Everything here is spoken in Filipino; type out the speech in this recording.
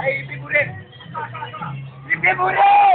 Ay, biburin! Biburin!